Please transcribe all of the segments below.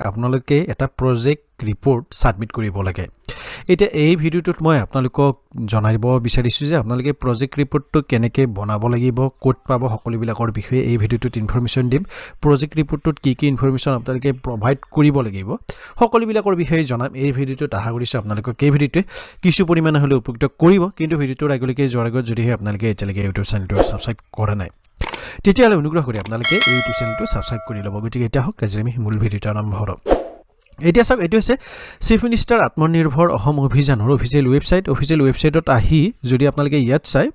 আপোনালোকে এটা project report submit কৰিব লাগে। এতিয়া এই ভিডিঅ'টোত মই আপোনালোকক জনাব বিচাৰিছোঁ যে আপোনালোকে প্ৰজেক্ট ৰিপৰ্টটো কেনেকৈ বনাব লাগিব ক'ত পাব সকলোবিলাকৰ বিষয়ে এই ভিডিঅ'টোত ইনফৰ্মেশ্যন দিম। প্ৰজেক্ট ৰিপৰ্টটোত কি কি ইনফৰ্মেশ্যন আপোনালোকে প্ৰভাইড কৰিব লাগিব সকলোবিলাকৰ বিষয়ে জনাম। এই ভিডিঅ'টোত আশা কৰিছোঁ আপোনালোকক এই ভিডিঅ'টোৱে কিছু পৰিমাণে হ'লেও উপকৃত কৰিব কিন্তু ভিডিঅ'টোৰ আগলৈকে যোৱাৰ আগত যদিহে আপোনালোকে এতিয়ালৈকে ইউটিউব চেনেলটো ছাবস্ক্ৰাইব কৰা নাই তেতিয়াহ'লে অনুগ্ৰহ কৰি আপোনালোকে ইউটিউব চেনেলটো ছাবস্ক্ৰাইব কৰি ল'ব। গতিকে এতিয়া হওক আজি আমি মূল ভিডিঅ'টো আৰম্ভ কৰোঁ এতিয়া চাওক এইটো হৈছে চিফ মিনিষ্টাৰ আত্মনিৰ্ভৰ অসম অভিযানৰ অফিচিয়েল ৱেবছাইট অফিচিয়েল ৱেবছাইটত আহি যদি আপোনালোকে ইয়াত চাই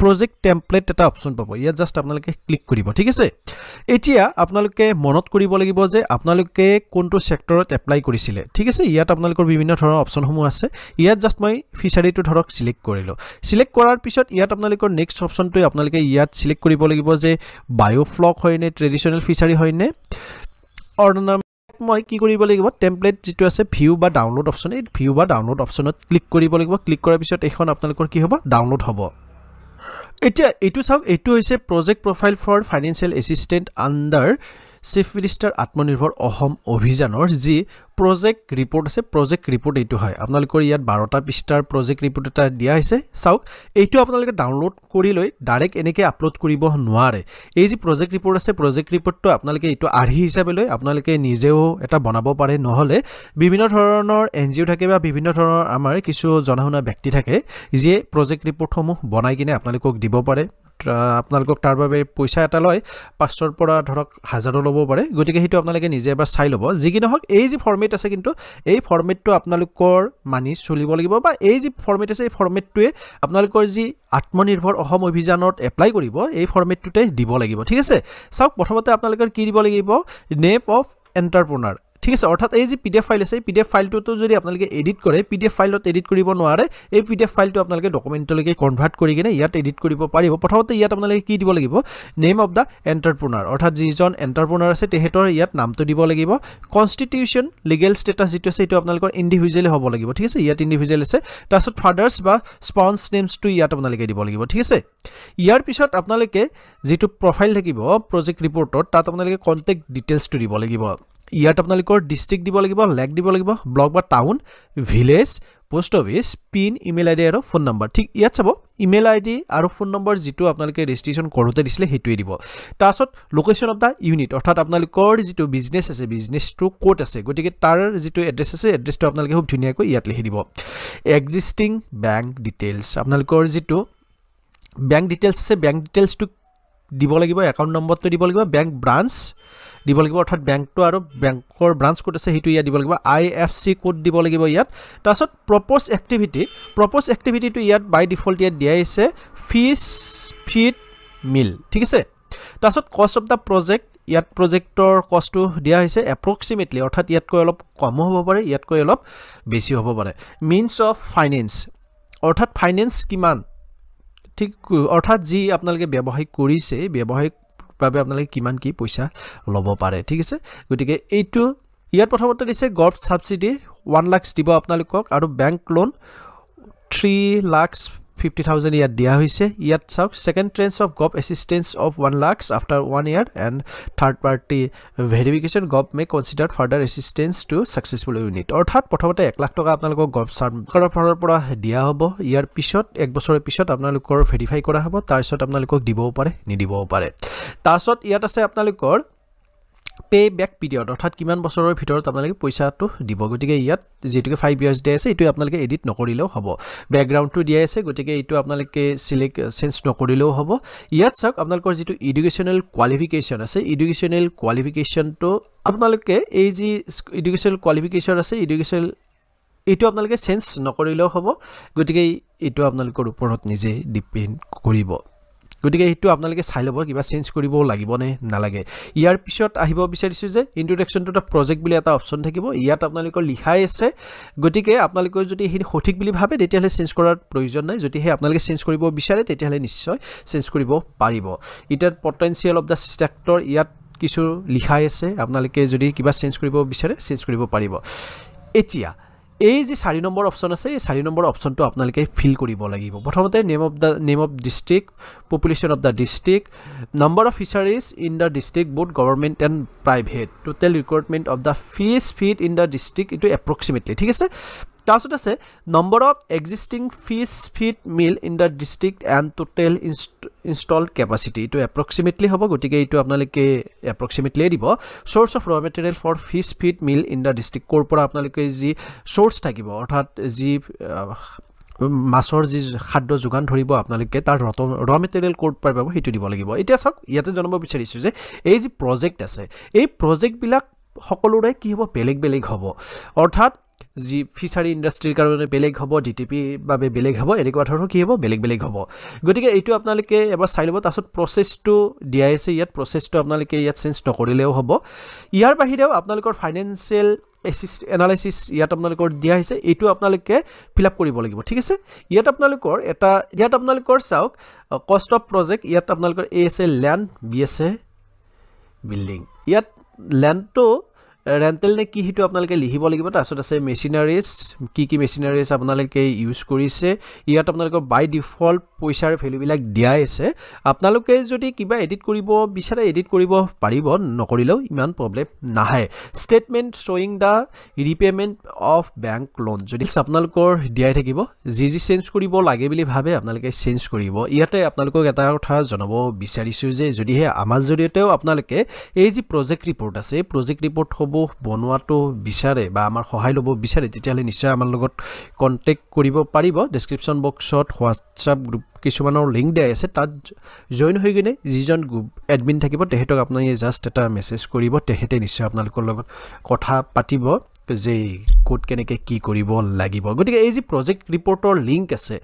প্ৰজেক্ট টেম্পলেট এটা অপশ্যন পাব। ইয়াত জাষ্ট আপোনালোকে ক্লিক কৰিব ঠিক আছে? এতিয়া আপোনালোকে মনত কৰিব লাগিব যে আপোনালোকে কোনটো ছেক্টৰত এপ্লাই কৰিছিলে ঠিক আছে? ইয়াত আপোনালোকৰ বিভিন্ন ধৰণৰ অপশ্যনসমূহ আছে। ইয়াত জাষ্ট মই ফিচাৰীটো ধৰক চিলেক্ট কৰিলোঁ। চিলেক্ট কৰাৰ পিছত ইয়াত আপোনালোকৰ নেক্সট অপশ্যনটোৱে আপোনালোকে ইয়াত চিলেক্ট কৰিব লাগিব যে বায়'ফ্লক হয়নে ট্ৰেডিশ্যনেল ফিচাৰী হয়নে অৰ্ণাম মই কি কৰিব লাগিব? টেম্পলেট যিটো আছে ভিউ বা ডাউনলোড অপশ্যন এই ভিউ বা ডাউনলোড অপশ্যনত ক্লিক কৰিব লাগিব। ক্লিক কৰাৰ পিছত এইখন আপোনালোকৰ কি হ'ব? ডাউনলোড হ'ব। এতিয়া এইটো চাওক এইটো হৈছে project profile for financial assistant under chief minister Atmanirbhar Asom অভিযানৰ যি প্ৰজেক্ট ৰিপৰ্ট আছে প্ৰজেক্ট ৰিপৰ্ট এইটো হয়। আপোনালোকৰ ইয়াত বাৰটা পৃষ্ঠাৰ প্ৰজেক্ট ৰিপৰ্ট এটা দিয়া হৈছে। চাওক এইটো আপোনালোকে ডাউনলোড কৰি লৈ ডাইৰেক্ট এনেকৈ আপলোড কৰিব নোৱাৰে। এই যি প্ৰজেক্ট ৰিপৰ্ট আছে প্ৰজেক্ট ৰিপৰ্টটো আপোনালোকে এইটো আৰ্হি হিচাপে লৈ আপোনালোকে নিজেও এটা বনাব পাৰে। নহ'লে বিভিন্ন ধৰণৰ এন জি অ' থাকে বা বিভিন্ন ধৰণৰ আমাৰ কিছু জনা শুনা ব্যক্তি থাকে যিয়ে প্ৰজেক্ট ৰিপৰ্টসমূহ বনাই কিনে আপোনালোকক দিব পাৰে। আপোনালোকক তাৰ বাবে পইচা এটা লয় পাঁচশৰ পৰা ধৰক হাজাৰো ল'ব পাৰে। গতিকে সেইটো আপোনালোকে নিজে এবাৰ চাই ল'ব। যি কি নহওক এই যি ফৰ্মেট আছে কিন্তু এই ফৰ্মেটটো আপোনালোকৰ মানি চলিব লাগিব বা এই যি ফৰ্মেট আছে এই ফৰ্মেটটোৱে আপোনালোকৰ যি আত্মনিৰ্ভৰ অসম অভিযানত এপ্লাই কৰিব এই ফৰ্মেটটোতে দিব লাগিব। ঠিক আছে? চাওক প্ৰথমতে আপোনালোকৰ কি দিব লাগিব? নেম অফ এণ্টাৰপ্ৰনাৰ ঠিক আছে অৰ্থাৎ এই যি পি ডি এফ ফাইল আছে এই পি ডি এফ ফাইলটোতো যদি আপোনালোকে এডিট কৰে পি ডি এফ ফাইলত এডিট কৰিব নোৱাৰে এই পি ডি এফ ফাইলটো আপোনালোকে ডকুমেণ্টলৈকে কনভাৰ্ট কৰি কিনে ইয়াত এডিট কৰিব পাৰিব। প্ৰথমতে ইয়াত আপোনালোকে কি দিব লাগিব? নেম অফ দ্য এণ্টাৰপ্ৰনাৰ অৰ্থাৎ যিজন এণ্টাৰপ্ৰনাৰ আছে তেখেতৰ ইয়াত নামটো দিব লাগিব। কনষ্টিটিউশ্যন লিগেল ষ্টেটাছ যিটো আছে সেইটো আপোনালোকৰ ইণ্ডিভিজুৱেলি হ'ব লাগিব ঠিক আছে? ইয়াত ইণ্ডিভিজুৱেল আছে। তাৰপিছত ফাদাৰ্ছ বা স্পন্স নেমছটো ইয়াত আপোনালোকে দিব লাগিব ঠিক আছে? ইয়াৰ পিছত আপোনালোকে যিটো প্ৰফাইল থাকিব প্ৰজেক্ট ৰিপৰ্টত তাত আপোনালোকে কণ্টেক্ট ডিটেইলছটো দিব লাগিব। ইয়াত আপোনালোকৰ ডিষ্ট্ৰিক্ট দিব লাগিব লেক দিব লাগিব ব্লক বা town village post office pin email I D আৰু ফোন নম্বৰ ঠিক ইয়াত চাব ইমেইল আই ডি আৰু ফোন নম্বৰ যিটো আপোনালোকে ৰেজিষ্ট্ৰেশ্যন কৰোঁতে দিছিলে সেইটোৱে দিব। তাৰপাছত লোকেশ্যন অফ দ্য ইউনিট অৰ্থাৎ আপোনালোকৰ যিটো বিজনেছ আছে বিজনেছটো ক'ত আছে গতিকে তাৰ যিটো এড্ৰেছ আছে এড্ৰেছটো আপোনালোকে খুব ধুনীয়াকৈ ইয়াত লিখি দিব। এক্সিষ্টিং বেংক ডিটেইলছ আপোনালোকৰ যিটো বেংক ডিটেইলছ আছে বেংক ডিটেইলছটো দিব লাগিব একাউণ্ট নম্বৰটো দিব লাগিব বেংক ব্ৰাঞ্চ দিব লাগিব অৰ্থাৎ বেংকটো আৰু বেংকৰ ব্ৰাঞ্চ ক'ত আছে সেইটো ইয়াত দিব লাগিব। আই এফ চি ক'ড দিব লাগিব ইয়াত। তাৰপাছত প্ৰপ'জ এক্টিভিটি প্ৰপ'জ এক্টিভিটিটো ইয়াত বাই ডিফল্ট ইয়াত দিয়াই আছে ফিজ ফিড মিল ঠিক আছে? তাৰপাছত কষ্ট অফ দ্য প্ৰজেক্ট ইয়াত প্ৰজেক্টৰ কষ্টটো দিয়া হৈছে এপ্ৰক্সিমেটলি অৰ্থাৎ ইয়াতকৈ অলপ কমো হ'ব পাৰে ইয়াতকৈ অলপ বেছি হ'ব পাৰে। মিনছ অফ ফাইনেন্স অৰ্থাৎ ফাইনেন্স কিমান? ঠিক অৰ্থাৎ যি আপোনালোকে ব্যৱসায় কৰিছে ব্যৱসায়িক বাবে আপোনালোকে কিমান কি পইচা ল'ব পাৰে ঠিক আছে? গতিকে এইটো ইয়াত প্ৰথমতে দিছে গভ ছাবচিডি ওৱান লাক্স দিব আপোনালোকক আৰু bank loan three lakhs fifty thousand ইয়াত দিয়া হৈছে। ইয়াত চাওক second tranche of gov assistance of one lakhs after one year and third party verification gov may consider further assistance to successful unit অৰ্থাৎ প্ৰথমতে এক লাখ টকা আপোনালোকক গভ চৰকাৰৰ ফালৰ পৰা দিয়া হ'ব। ইয়াৰ পিছত এক বছৰৰ পিছত আপোনালোকৰ ভেৰিফাই কৰা হ'ব। তাৰপিছত আপোনালোকক দিবও পাৰে নিদিবও পাৰে। তাৰপিছত ইয়াত আছে আপোনালোকৰ পে' বেক পিৰিয়ড অৰ্থাৎ কিমান বছৰৰ ভিতৰত আপোনালোকে পইচাটো দিব। গতিকে ইয়াত যিহেতুকে ফাইভ ইয়াৰ্ছ দিয়া আছে এইটো আপোনালোকে এডিট নকৰিলেও হ'ব। বেকগ্ৰাউণ্ডটো দিয়াই আছে গতিকে এইটো আপোনালোকে চিলেক্ট চেঞ্জ নকৰিলেও হ'ব। ইয়াত চাওক আপোনালোকৰ যিটো ইডুকেশ্যনেল কোৱালিফিকেশ্যন আছে ইডুকেশ্যনেল কোৱালিফিকেশ্যনটো আপোনালোকে এই যি ইডুকেশ্যনেল কোৱালিফিকেশ্যন আছে ইডুকেশ্যনেল এইটো আপোনালোকে চেঞ্জ নকৰিলেও হ'ব। গতিকে এইটো আপোনালোকৰ ওপৰত নিজে ডিপেণ্ড কৰিব। গতিকে সেইটো আপোনালোকে চাই ল'ব কিবা চেঞ্জ কৰিব লাগিবনে নালাগে। ইয়াৰ পিছত আহিব বিচাৰিছোঁ যে ইণ্ট্ৰডাকশ্যন টু দ্য প্ৰজেক্ট বুলি এটা অপশ্যন থাকিব ইয়াত আপোনালোকৰ লিখাই আছে। গতিকে আপোনালোকে যদি সেইখিনি সঠিক বুলি ভাবে তেতিয়াহ'লে চেঞ্জ কৰাৰ প্ৰয়োজন নাই। যদিহে আপোনালোকে চেঞ্জ কৰিব বিচাৰে তেতিয়াহ'লে নিশ্চয় চেঞ্জ কৰিব পাৰিব। এতিয়া পটেঞ্চিয়েল অফ দ্য ছেক্টৰ ইয়াত কিছু লিখাই আছে। আপোনালোকে যদি কিবা চেঞ্জ কৰিব বিচাৰে চেঞ্জ কৰিব পাৰিব। এতিয়া এই যি চাৰি নম্বৰ অপশ্যন আছে এই চাৰি নম্বৰ অপশ্যনটো আপোনালোকে ফিল কৰিব লাগিব। প্ৰথমতে name of the name of district population of the district number of fisheries in the district both government and private total requirement of the fish feed in the district এইটো approximately ঠিক আছে? তাৰপিছত আছে number of existing fish feed mill in the district and total install capacity এইটো approximately হ'ব গতিকে এইটো আপোনালোকে এপ্ৰক্সিমেটলিয়ে দিব। Source of raw material for fish feed mill in the district ক'ৰ পৰা আপোনালোকে যি চ'ৰ্চ থাকিব অৰ্থাৎ যি মাছৰ যি খাদ্য যোগান ধৰিব আপোনালোকে তাৰ ৰত ৰ মেটেৰিয়েল ক'ত পাই পাব সেইটো দিব লাগিব। এতিয়া চাওক ইয়াতে জনাব বিচাৰিছোঁ যে এই যি প্ৰজেক্ট আছে এই প্ৰজেক্টবিলাক সকলোৰে কি হ'ব বেলেগ বেলেগ হ'ব। অৰ্থাৎ যি ফিচাৰী ইণ্ডাষ্ট্ৰীৰ কাৰণে বেলেগ হ'ব ডি টি পিৰ বাবে বেলেগ হ'ব এনেকুৱা ধৰণৰ কি হ'ব? বেলেগ বেলেগ হ'ব। গতিকে এইটো আপোনালোকে এবাৰ চাই ল'ব। তাৰপিছত প্ৰচেছটো দিয়াই আছে ইয়াত। প্ৰচেছটো আপোনালোকে ইয়াত চেঞ্জ নকৰিলেও হ'ব। ইয়াৰ বাহিৰেও আপোনালোকৰ ফাইনেন্সিয়েল এচিষ্ট এনালাইচিছ ইয়াত আপোনালোকৰ দিয়া হৈছে। এইটো আপোনালোকে ফিল আপ কৰিব লাগিব। ঠিক আছে? ইয়াত আপোনালোকৰ এটা ইয়াত আপোনালোকৰ চাওক কষ্ট অফ প্ৰজেক্ট ইয়াত আপোনালোকৰ এ আছে লেণ্ড বি আছে বিল্ডিং ইয়াত লেণ্ডটো ৰেণ্টেল নে কি সেইটো আপোনালোকে লিখিব লাগিব। তাৰপিছত আছে মেচিনাৰিজ কি কি মেচিনাৰিজ আপোনালোকে ইউজ কৰিছে। ইয়াত আপোনালোকৰ বাই ডিফল্ট পইচাৰ ভেলুবিলাক দিয়াই আছে। আপোনালোকে যদি কিবা এডিট কৰিব বিচাৰে এডিট কৰিব পাৰিব নকৰিলেও ইমান প্ৰব্লেম নাহে। Statement শ্বয়িং the repayment of bank loan যদি আপোনালোকৰ দিয়াই থাকিব যি যি চেঞ্জ কৰিব লাগে বুলি ভাবে আপোনালোকে চেঞ্জ কৰিব। ইয়াতে আপোনালোকক এটা কথা জনাব বিচাৰিছোঁ যে যদিহে আমাৰ জৰিয়তেও আপোনালোকে এই যি প্ৰজেক্ট ৰিপৰ্ট আছে এই প্ৰজেক্ট ৰিপৰ্টসমূহ বনোৱাটো বিচাৰে বা আমাৰ সহায় ল'ব বিচাৰে তেতিয়াহ'লে নিশ্চয় আমাৰ লগত কণ্টেক্ট কৰিব পাৰিব। ডেছক্ৰিপশ্যন বক্সত হোৱাটছআপ গ্ৰুপ কিছুমানৰ লিংক দিয়া আছে তাত জইন হৈ কিনে যিজন এডমিন থাকিব তেখেতক আপুনি জাষ্ট এটা মেছেজ কৰিব তেখেতে নিশ্চয় আপোনালোকৰ লগত কথা পাতিব। যে ক'ত কেনেকৈ কি কৰিব লাগিব। গতিকে এই যি প্ৰজেক্ট ৰিপৰ্টৰ লিংক আছে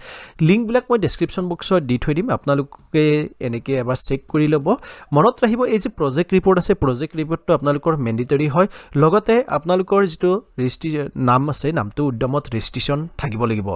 লিংকবিলাক মই ডেছক্ৰিপশ্যন বক্সত দি থৈ দিম। আপোনালোকে এনেকৈ এবাৰ চেক কৰি ল'ব। মনত ৰাখিব এই যি প্ৰজেক্ট ৰিপৰ্ট আছে প্ৰজেক্ট ৰিপৰ্টটো আপোনালোকৰ মেণ্ডিটৰী হয়। লগতে আপোনালোকৰ যিটো ৰেজিষ্ট্ৰি নাম আছে নামটো উদ্যমত ৰেজিষ্ট্ৰেশ্যন থাকিব লাগিব।